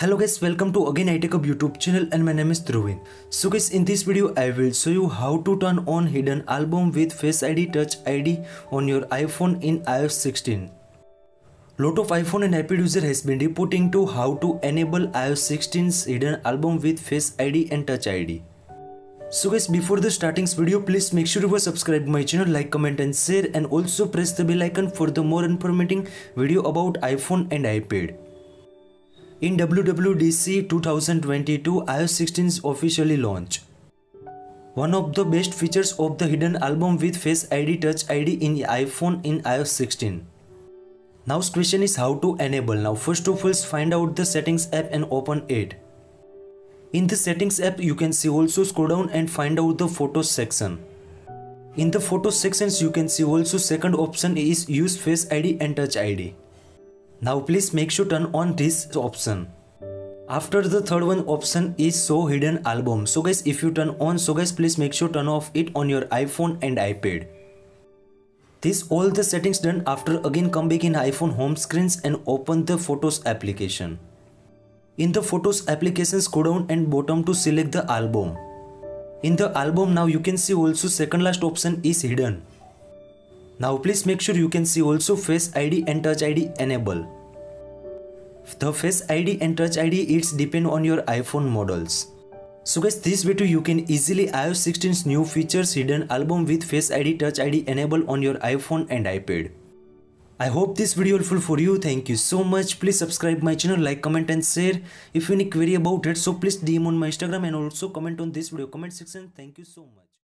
Hello guys, welcome to again iTechHub YouTube channel and my name is Dhruvin. So guys, in this video I will show you how to turn on hidden album with Face ID Touch ID on your iPhone in iOS 16. Lot of iPhone and iPad user has been reporting to how to enable iOS 16's hidden album with Face ID and Touch ID. So guys, before the starting video, please make sure you are subscribed my channel, like, comment and share and also press the bell icon for the more informative video about iPhone and iPad. In WWDC 2022, iOS 16 is officially launched. One of the best features of the hidden album with Face ID Touch ID in iPhone in iOS 16. Now question is how to enable. Now first of all find out the settings app and open it. In the settings app you can see also scroll down and find out the photos section. In the photos sections you can see also second option is use face ID and touch ID. Now please make sure to turn on this option. After the third one option is show hidden album. So guys if you turn on so guys please make sure turn off it on your iPhone and iPad. This all the settings done after again come back in iPhone home screens and open the photos application. In the Photos application go down and bottom to select the album. In the album now you can see also second last option is hidden. Now please make sure you can see also Face ID and Touch ID enable. The Face ID and Touch ID it's depend on your iPhone models. So guys this video you can easily iOS 16's new features hidden album with Face ID Touch ID enable on your iPhone and iPad. I hope this video helpful for you. Thank you so much. Please subscribe my channel, like, comment and share. If you any query about it, so please DM on my Instagram and also comment on this video comment section. Thank you so much.